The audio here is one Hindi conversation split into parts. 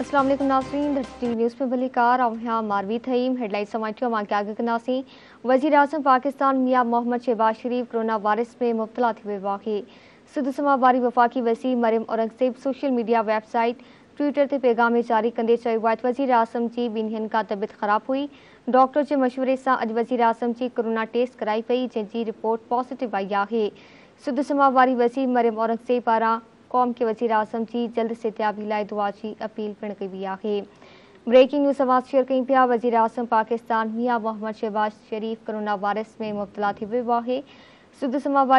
वालेकुम नासरीन टीवी न्यूज़ में भली कार मारवी थईम हेडलाइन समाइटियो माँ के आगे कनासी वज़ीर आज़म पाकिस्तान मियाँ मोहम्मद शहबाज शरीफ कोरोना वायरस में मुब्तला थी वाक़े। सिद्ध समा वारी वफ़ाक़ी वसी Maryam Aurangzeb social media website Twitter ते पैगाम जारी कंदे चयो। आहे वज़ीर आज़म जी ॿिनि ॾींहंनि खां तबियत ख़राब हुई। डॉक्टर जे मशवरे सां अॼु वज़ीर आज़म जी कोरोना टेस्ट कराई पई जंहिंजी रिपोर्ट पॉज़िटिव आई आहे। सिद्ध समा वारी वसी मरियम औरंगज़ेब पारां क़ौम खे वज़ीर आज़म जी जल्द सिहतियाबी लाइ दुआ जी अपील पिणु कई आहे। ब्रेकिंग न्यूज़ आवाज़ शेयर कई पिया, वज़ीर आज़म पाकिस्तान मियाँ मोहम्मद शहबाज शरीफ कोरोना वायरस में मुब्तला थी वियो आहे।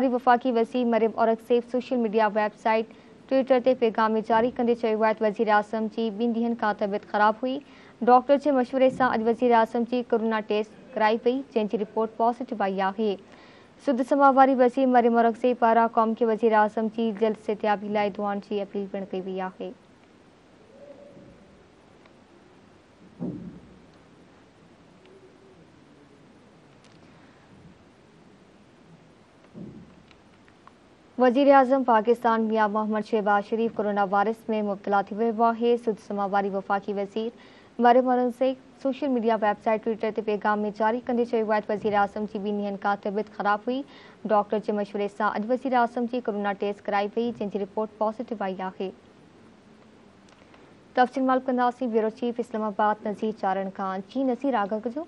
वफ़ाक़ी वसी Maryam Aurangzeb social media website Twitter ते पैगाम जारी कंदे वज़ीर आज़म जी ॿिनि ॾींहंनि खां तबियत ख़राब हुई। डॉक्टर जे मशवरे सां अॼु वज़ीर आज़म जी कोरोना टेस्ट कराई पई जंहिंजी रिपोर्ट पॉज़िटिव आई आहे। सिद्ध समा वारी वसी मरियम औरंगज़ेब पारां क़ौम खे वज़ीर आज़म जी जल्द सिहतियाबी लाइ दुआनि जी अपील पिणु कई वई आहे। वज़ीर आज़म पाकिस्तान मियाँ मोहम्मद शहबाज शरीफ कोरोना वायरस में मुब्तला थी वियो आहे सिद्ध समा वारी वफ़ाक़ी वज़ीर। मरियम से सोशल मीडिया वेबसाइट ट्विटर ते पैगाम में जारी कंदे चयो आहे वज़ीर आज़म जी ॿिनि ॾींहंनि खां तबियत ख़राब हुई। डॉक्टर जे मशवरे सां अज वज़ीर आज़म जी कोरोना टेस्ट कराई पई जंहिंजी रिपोर्ट पॉज़िटिव आई आहे। तफ़सील मालूम कंदासीं, ब्यूरो चीफ इस्लामाबाद नज़ीर चारण खान। जी नज़ीर आगाह कजो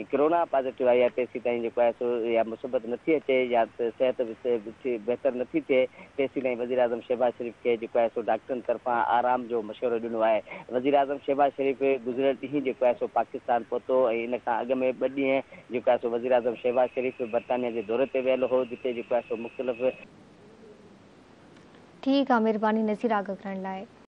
कोरोना पॉज़िटिव आई आहे ताईं जेको आहे सो मुसीबत नथी अचे या सिहत बहितर नथी थिए तेसीं ताईं वज़ीर आज़म शहबाज शरीफ़ खे जेको आहे सो डॉक्टरनि तरफ़ां आराम जो मशवरो ॾिनो आहे वज़ीर आज़म शहबाज शरीफ़ गुज़िरियल ॾींहुं जेको आहे सो पाकिस्तान पहुतो ऐं इन खां अॻु में ॿ ॾींहं जेको आहे सो वज़ीर आज़म शहबाज शरीफ़ बर्तानिया जे दौरे ते वियल हो जिते जेको आहे सो मुख़्तलिफ़ ठीकु आहे महिरबानी नज़ीर करण लाइ